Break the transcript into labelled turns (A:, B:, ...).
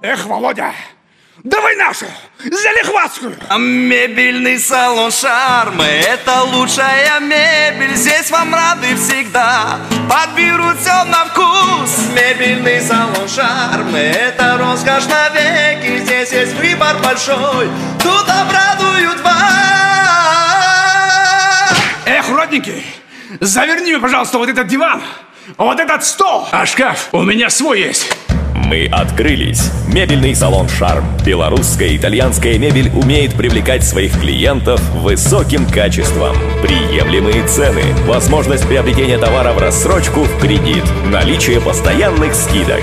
A: Эх, Володя, давай нашу, залихватскую.
B: Мебельный салон Шармы Это лучшая мебель. Здесь вам рады всегда Подберут все на вкус. Мебельный салон Шармы Это роскошь навеки. Здесь есть выбор большой Тут обрадуют вас.
A: Эх, родненький, заверни мне, пожалуйста, вот этот диван, вот этот стол, а шкаф? У меня свой есть.
C: Мы открылись. Мебельный салон «Шарм». Белорусская и итальянская мебель умеет привлекать своих клиентов высоким качеством. Приемлемые цены, возможность приобретения товара в рассрочку в кредит, наличие постоянных скидок.